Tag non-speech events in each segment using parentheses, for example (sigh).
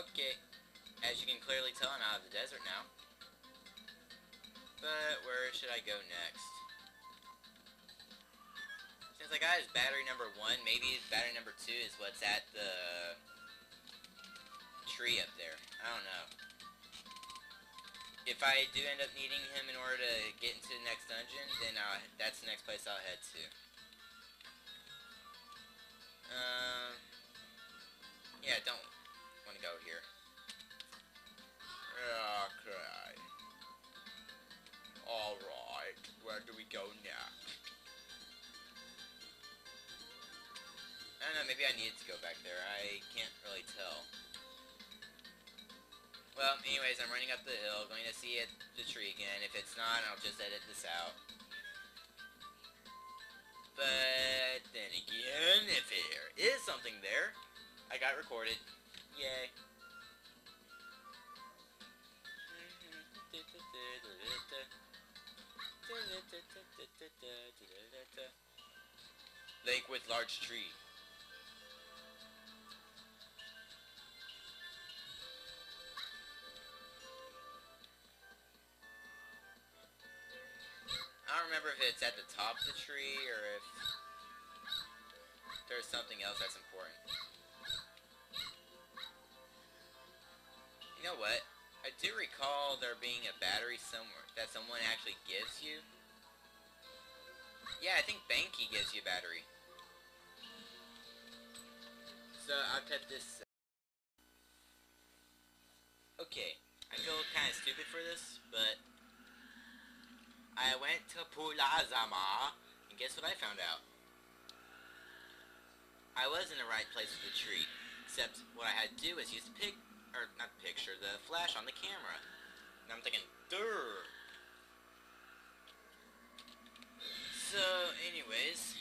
Okay. As you can clearly tell, I'm out of the desert now. But where should I go next? Since I got his battery number one, maybe his battery number two is what's at the tree up there. I don't know. If I do end up needing him in order to get into the next dungeon, then I'll, that's the next place I'll head to. Um, yeah, don't Okay. Alright, where do we go next? I don't know, maybe I needed to go back there. I can't really tell. Well, anyways, I'm running up the hill, going to see it, the tree again. If it's not, I'll just edit this out. But then again, if there is something there, I got recorded. Yay. Lake with large tree. I don't remember if it's at the top of the tree or if there's something else that's important. You know what? I do recall there being a battery somewhere that someone actually gives you. Yeah, I think Banky gives you a battery. So I'll cut this. Okay, I feel kind of stupid for this, but I went to Pulazama, and guess what I found out? I was in the right place with the tree, except what I had to do was use the pic, or not picture, the flash on the camera. And I'm thinking, Durr. So, anyways,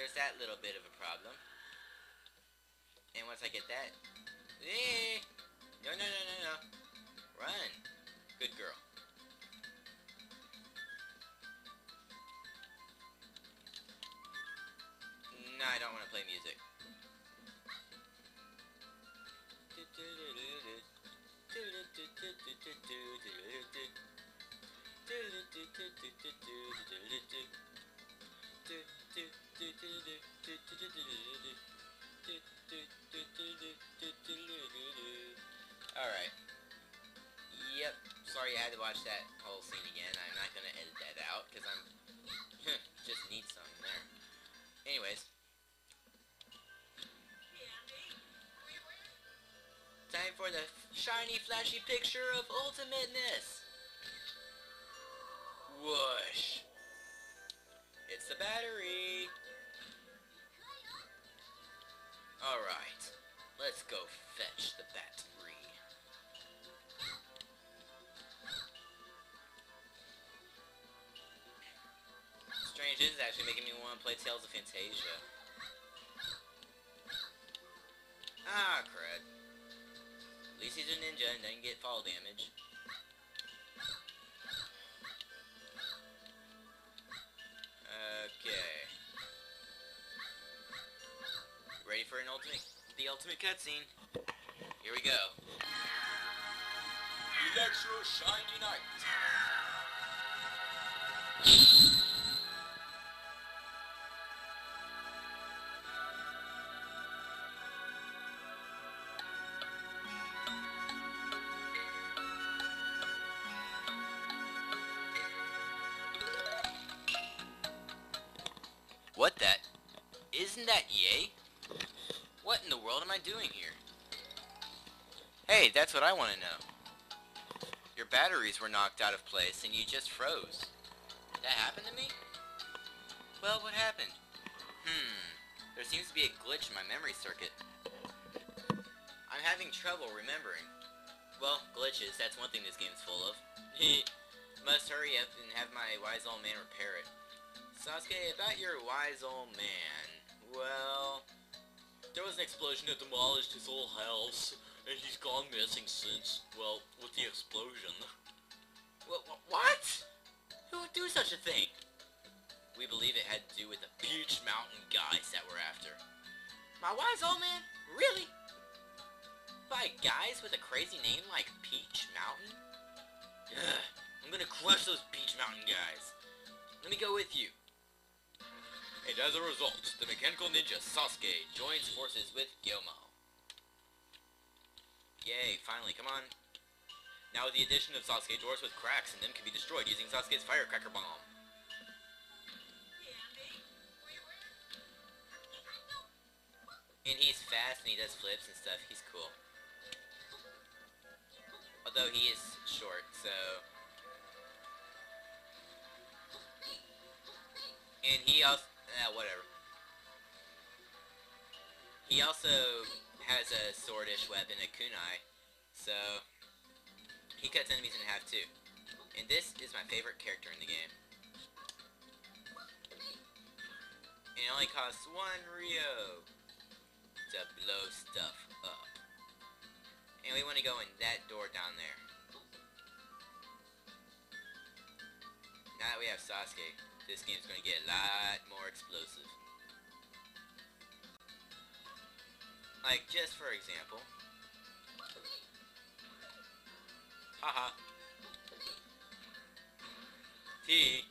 there's that little bit of a problem. And once I get that, eh, Alright. Yep. Sorry I had to watch that whole scene again. I'm not going to edit that out because I'm... (laughs) just need something there. Anyways. Time for the shiny, flashy picture of ultimateness. Fetch the bat battery. Strange is actually making me want to play Tales of Phantasia. Ah, crud. At least he's a ninja and doesn't get fall damage. Okay. Ready for an ultimate, the ultimate cutscene? Here we go. Electro Shiny. What that? Isn't that yay? What in the world am I doing here? Hey, that's what I want to know. Your batteries were knocked out of place and you just froze. Did that happened to me? Well, what happened? Hmm, there seems to be a glitch in my memory circuit. I'm having trouble remembering. Well, glitches, that's one thing this game's full of. (laughs) Must hurry up and have my wise old man repair it. Sasuke, about your wise old man. Well, there was an explosion that demolished his whole house, and he's gone missing since, well, with the explosion. What? What? Who would do such a thing? We believe it had to do with the Peach Mountain guys that we're after. My wise old man? Really? By guys with a crazy name like Peach Mountain? Ugh, I'm gonna crush those Peach Mountain guys. Let me go with you. And as a result, the mechanical ninja Sasuke joins forces with Goemon. Yay, finally, come on. Now with the addition of Sasuke, doors with cracks in them can be destroyed using Sasuke's firecracker bomb. And he's fast and he does flips and stuff. He's cool. Although he is short, so... And he also... Uh, whatever. He also has a swordish weapon, a kunai, so he cuts enemies in half too. And this is my favorite character in the game. And it only costs one Ryo to blow stuff up. And we want to go in that door down there. Now that we have Sasuke, this game's going to get a lot more explosive. Like, just for example. Haha. T.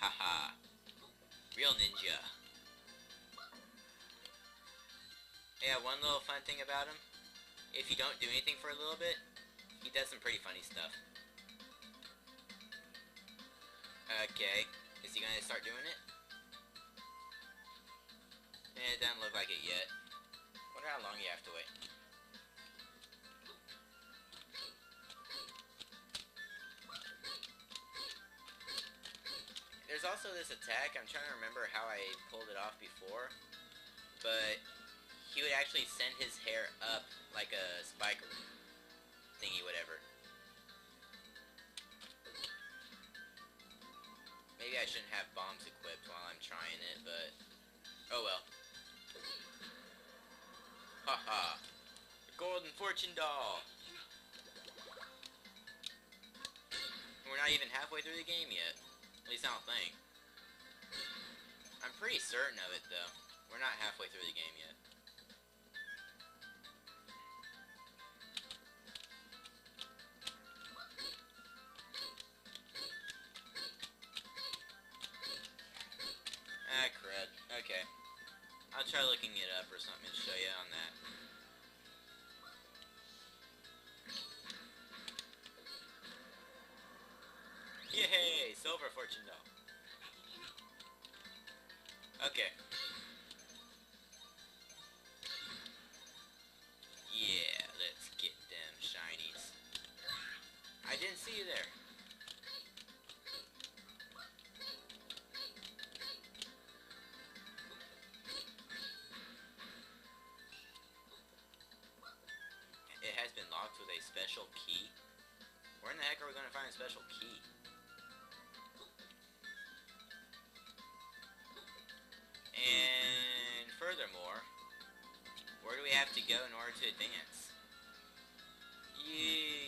Haha. Real ninja. Yeah, one little fun thing about him. If you don't do anything for a little bit, he does some pretty funny stuff. Okay. Is he gonna start doing it? It doesn't look like it yet. Wonder how long you have to wait. There's also this attack, I'm trying to remember how I pulled it off before, but he would actually send his hair up like a spike thingy, whatever. Maybe I shouldn't have bombs equipped while I'm trying it, but... Oh well. Haha. The golden fortune doll! We're not even halfway through the game yet. At least I don't think. I'm pretty certain of it, though. We're not halfway through the game yet. Try looking it up or something and show you on that. Yay! Silver fortune doll. Okay. Special key. Where in the heck are we going to find a special key? And furthermore, where do we have to go in order to advance? Hmm. Yeek.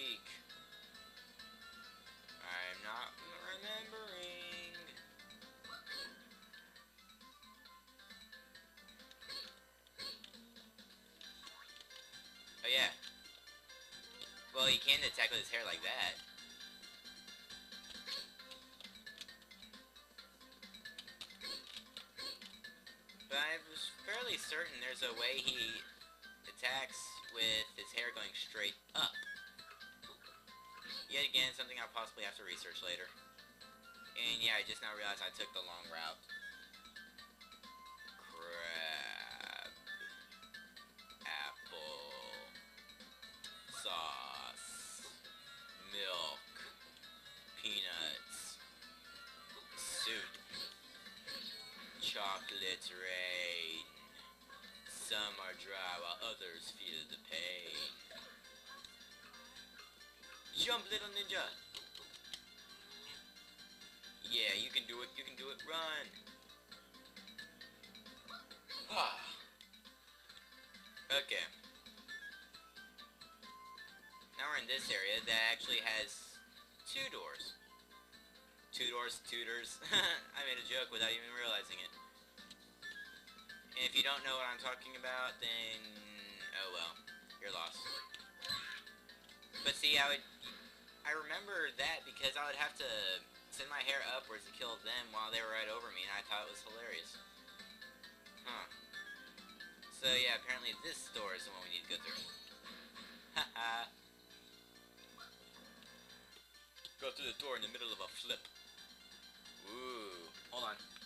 Well, he can attack with his hair like that. But I was fairly certain there's a way he attacks with his hair going straight up. Yet again, something I'll possibly have to research later. And yeah, I just now realized I took the long route. Chocolate rain. Some are dry while others feel the pain. Jump, little ninja! Yeah, you can do it, you can do it, run! Ah. (sighs) okay. Now we're in this area that actually has two doors. Two doors, tutors. (laughs) I made a joke without even realizing it. If you don't know what I'm talking about, then oh well, you're lost. But see, I would, I remember that because I would have to send my hair upwards to kill them while they were right over me, and I thought it was hilarious. Huh. So yeah, apparently this door is the one we need to go through. Haha. go through the door in the middle of a flip. Ooh. Hold on.